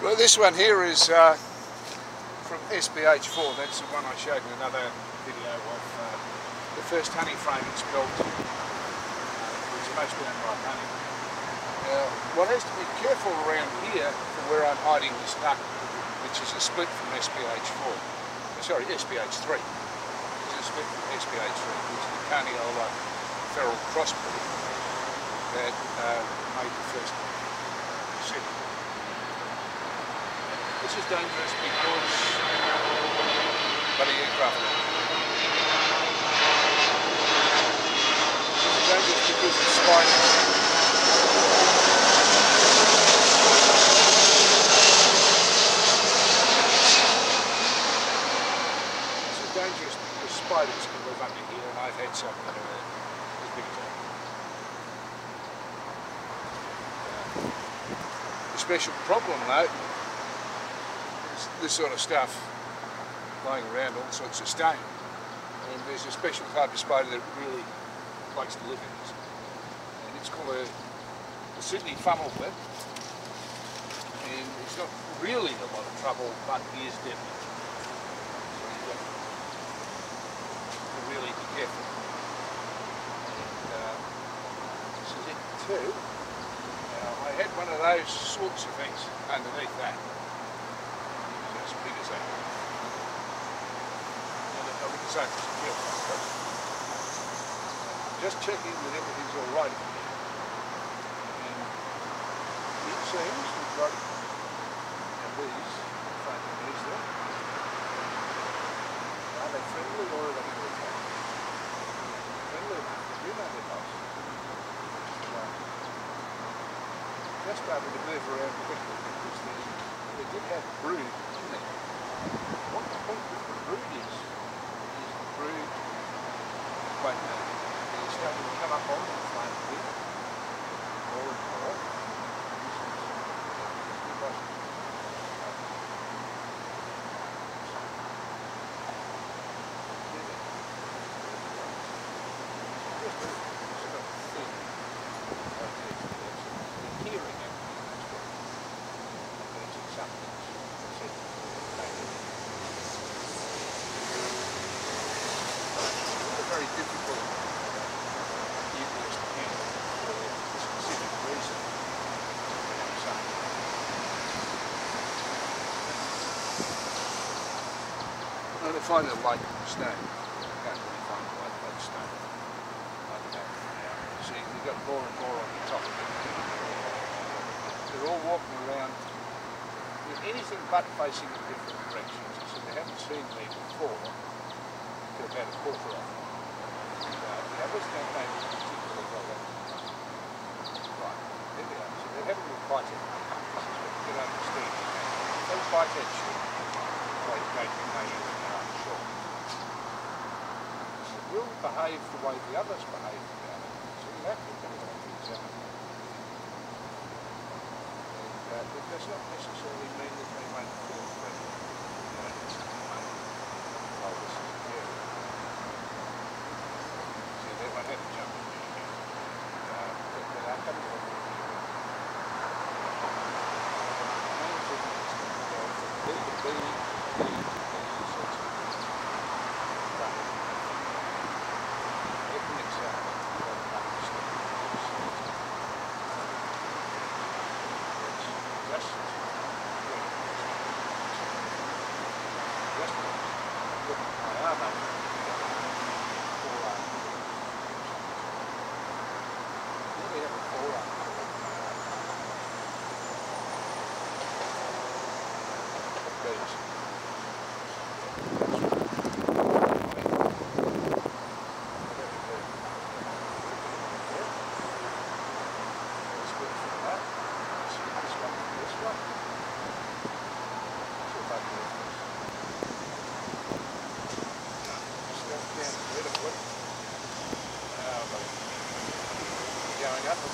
Well, this one here is uh, from SBH4. That's the one I showed in another video of uh, the first honey frame it's built. Uh, it's supposed to unripe honey. Now, one has to be careful around here for where I'm hiding this nuc, which is a split from SBH4. Uh, sorry, SBH3. It's a split from SBH3, which is the Carniolan feral crossbreed that uh, made the first. This is dangerous because bloody aircraft. This is dangerous because. This is dangerous because spiders can live under here and I've had some that are as big. The special problem though this sort of stuff lying around, all sorts of stone. And there's a special type of spider that really likes to live in this. And it's called a, a Sydney funnelweb. And it's not really a lot of trouble, but he is deadly. So you've got to really be careful. And uh, this is it too. Now, I had one of those sorts of things underneath that. And wouldn't say it was a real just checking that everything's all right. And it seems we've got these, front of these there. Are they friendly or are they to? Friendly they do know nice. Just started to move around quickly because they, they did have brood in there. The brood is, is the brood, but uh, they're starting to come up on the front here, more and more. This is good luck. Just a sort of thing like this. The hearing it, that's what but it's acceptance. That's it. Thank you. It's a very difficult nucleus to handle for a specific reason. I'm saying. I find it like stone. I can't really find it like, like stone. Like that. See, you've got more and more on the top of it. They're all walking around with anything but facing in different directions. So they haven't seen me before to about a quarter of them. The others don't know particularly well. Right, there we are. So having a bite at. This is what you can understand. They bite at they, they you when they're unsure. So will behave the way the others behave about it. So you have to back to examine that. And uh, it does not necessarily mean that they won't feel threatened. You know, it's. Oh, this is. See, they won't have to jump in there. Uh, but with you.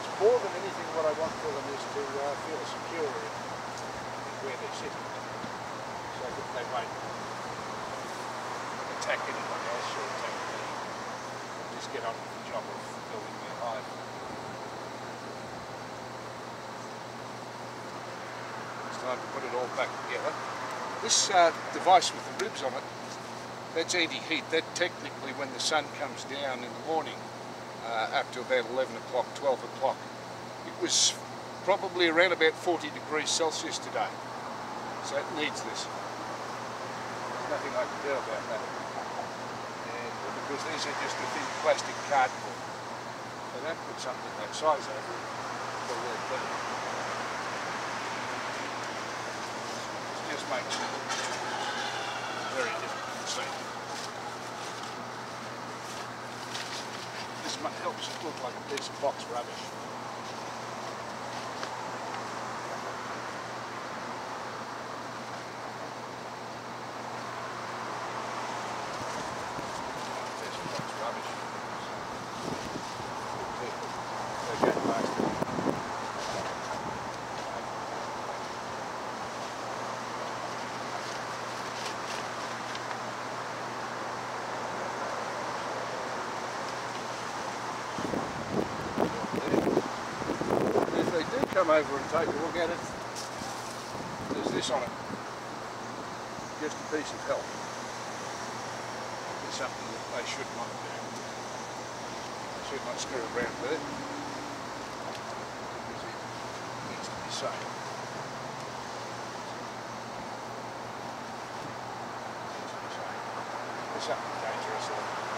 It's more than anything what I want for them is to uh, feel secure in, where they're sitting. So that they won't attack anyone else or attack me. And just get on with the job of building their hive. It's time to put it all back together. This uh, device with the ribs on it, that's anti-heat. That technically when the sun comes down in the morning, Uh, up to about 11 o'clock, 12 o'clock. It was probably around about 40 degrees Celsius today. So it needs this. There's nothing I can do about that. And because these are just a thin plastic cardboard. So don't put something that size over it. It'll really burn. It just makes it very difficult to see. Mu- helps look like a piece of box rubbish. Piece of box rubbish. They get plastic. If they do come over and take a look at it, there's this on it. Just a piece of help. It's something that they should not do. They should not screw around with it. Because it needs to be safe. There's something